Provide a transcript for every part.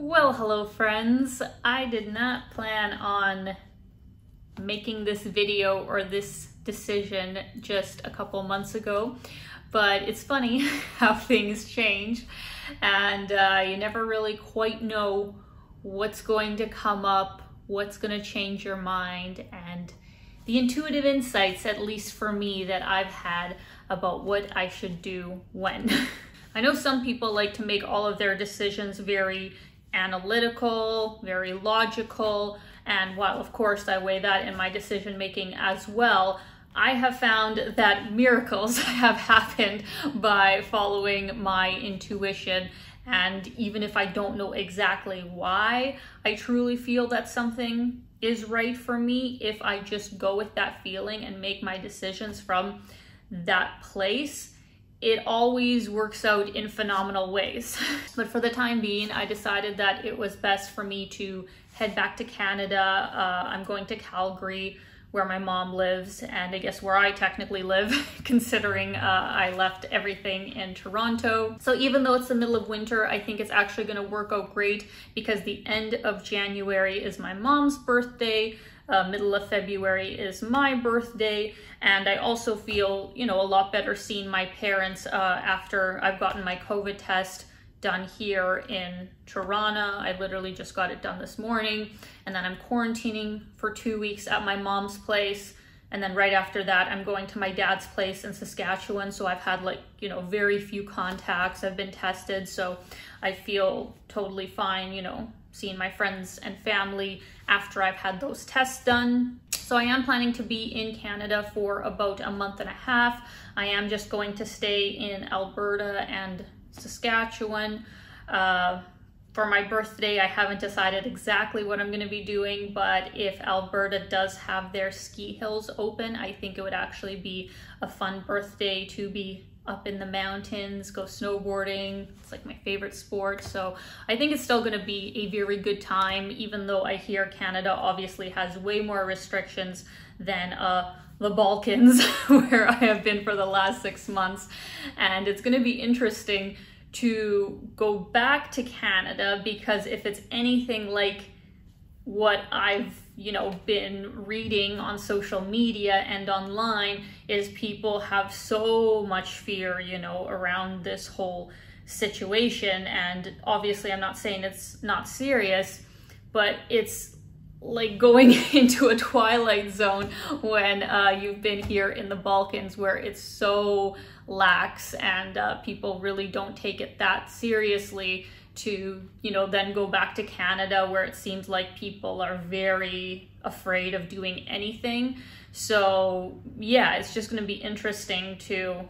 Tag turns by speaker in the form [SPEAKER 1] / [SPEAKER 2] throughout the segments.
[SPEAKER 1] Well, hello friends. I did not plan on making this video or this decision just a couple months ago, but it's funny how things change and uh, you never really quite know what's going to come up, what's going to change your mind, and the intuitive insights, at least for me, that I've had about what I should do when. I know some people like to make all of their decisions very analytical, very logical, and while of course I weigh that in my decision making as well, I have found that miracles have happened by following my intuition. And even if I don't know exactly why I truly feel that something is right for me, if I just go with that feeling and make my decisions from that place, it always works out in phenomenal ways. but for the time being, I decided that it was best for me to head back to Canada. Uh, I'm going to Calgary where my mom lives and I guess where I technically live considering uh, I left everything in Toronto. So even though it's the middle of winter, I think it's actually gonna work out great because the end of January is my mom's birthday. Uh, middle of February is my birthday, and I also feel, you know, a lot better seeing my parents uh, after I've gotten my COVID test done here in Toronto. I literally just got it done this morning, and then I'm quarantining for two weeks at my mom's place. And then right after that, I'm going to my dad's place in Saskatchewan. So I've had like, you know, very few contacts. I've been tested. So I feel totally fine, you know, seeing my friends and family after I've had those tests done. So I am planning to be in Canada for about a month and a half. I am just going to stay in Alberta and Saskatchewan. Uh, for my birthday, I haven't decided exactly what I'm going to be doing, but if Alberta does have their ski hills open, I think it would actually be a fun birthday to be up in the mountains, go snowboarding. It's like my favorite sport. So I think it's still going to be a very good time, even though I hear Canada obviously has way more restrictions than uh, the Balkans, where I have been for the last six months. And it's going to be interesting to go back to Canada because if it's anything like what I've, you know, been reading on social media and online is people have so much fear, you know, around this whole situation. And obviously, I'm not saying it's not serious, but it's like going into a twilight zone when uh, you've been here in the Balkans where it's so lax and uh, people really don't take it that seriously to you know then go back to Canada where it seems like people are very afraid of doing anything. So yeah it's just going to be interesting to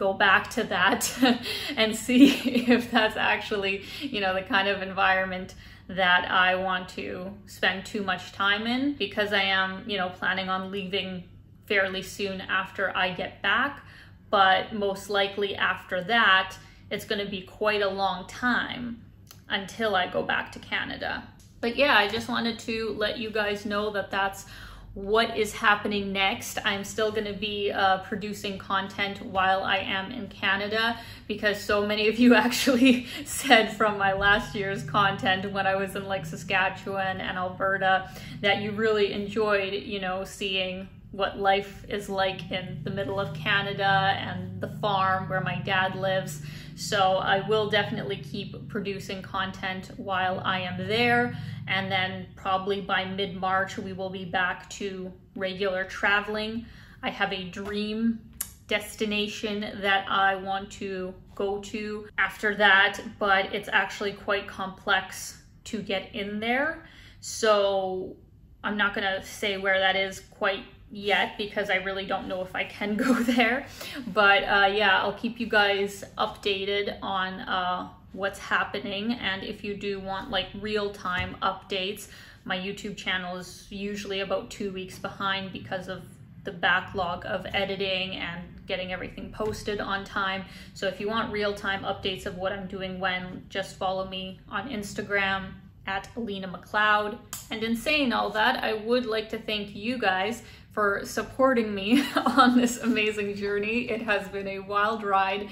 [SPEAKER 1] go back to that and see if that's actually you know the kind of environment that I want to spend too much time in because I am you know planning on leaving fairly soon after I get back but most likely after that, it's going to be quite a long time until I go back to Canada. But yeah, I just wanted to let you guys know that that's what is happening next. I'm still going to be uh, producing content while I am in Canada because so many of you actually said from my last year's content when I was in like Saskatchewan and Alberta that you really enjoyed, you know, seeing what life is like in the middle of Canada and the farm where my dad lives. So I will definitely keep producing content while I am there. And then probably by mid-March, we will be back to regular traveling. I have a dream destination that I want to go to after that, but it's actually quite complex to get in there. So I'm not gonna say where that is quite yet because I really don't know if I can go there. But uh, yeah, I'll keep you guys updated on uh, what's happening. And if you do want like real-time updates, my YouTube channel is usually about two weeks behind because of the backlog of editing and getting everything posted on time. So if you want real-time updates of what I'm doing when, just follow me on Instagram at Alina McLeod. And in saying all that, I would like to thank you guys for supporting me on this amazing journey. It has been a wild ride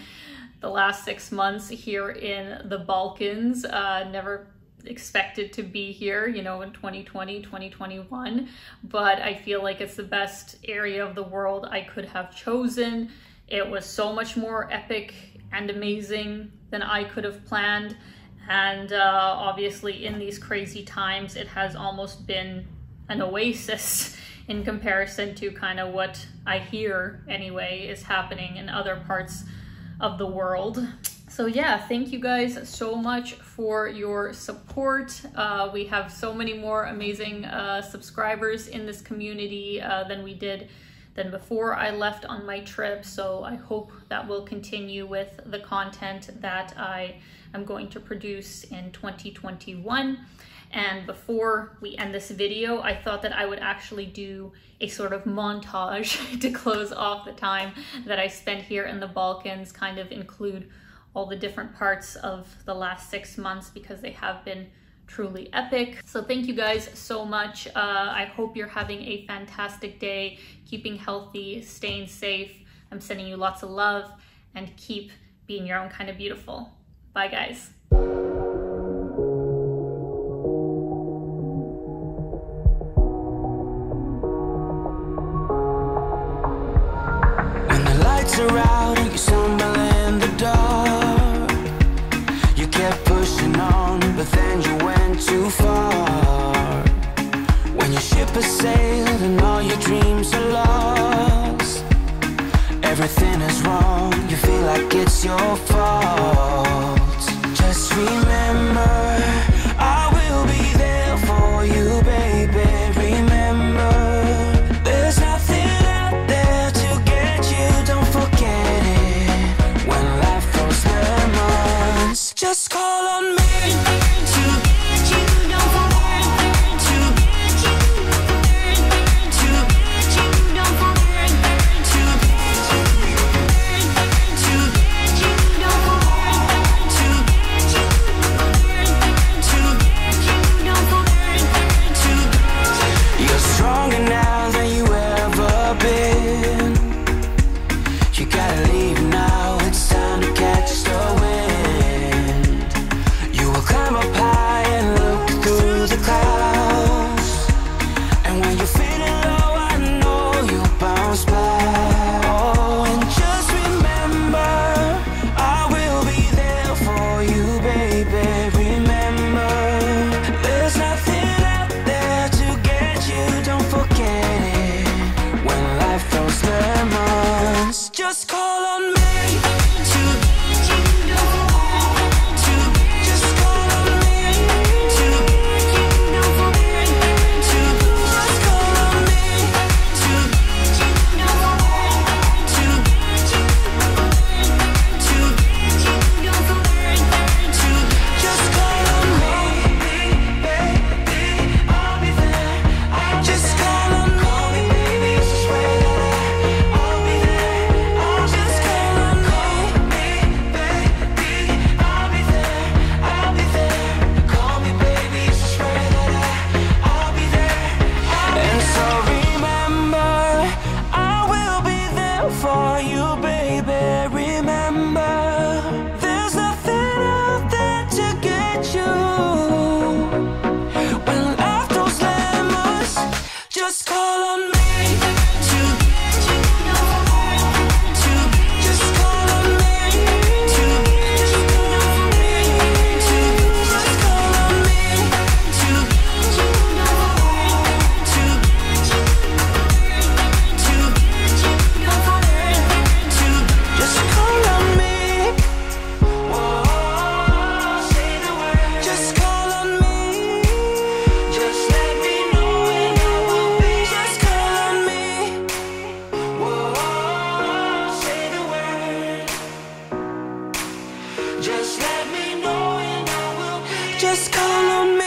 [SPEAKER 1] the last six months here in the Balkans. Uh, never expected to be here, you know, in 2020, 2021, but I feel like it's the best area of the world I could have chosen. It was so much more epic and amazing than I could have planned. And uh, obviously, in these crazy times, it has almost been an oasis in comparison to kind of what I hear, anyway, is happening in other parts of the world. So yeah, thank you guys so much for your support. Uh, we have so many more amazing uh, subscribers in this community uh, than we did than before I left on my trip. So I hope that will continue with the content that I am going to produce in 2021. And before we end this video, I thought that I would actually do a sort of montage to close off the time that I spent here in the Balkans, kind of include all the different parts of the last six months because they have been truly epic. So thank you guys so much. Uh, I hope you're having a fantastic day, keeping healthy, staying safe. I'm sending you lots of love and keep being your own kind of beautiful. Bye guys.
[SPEAKER 2] Too far. When your ship has sailed and all your dreams are lost Everything is wrong, you feel like it's your fault. Just remember, Just call on me.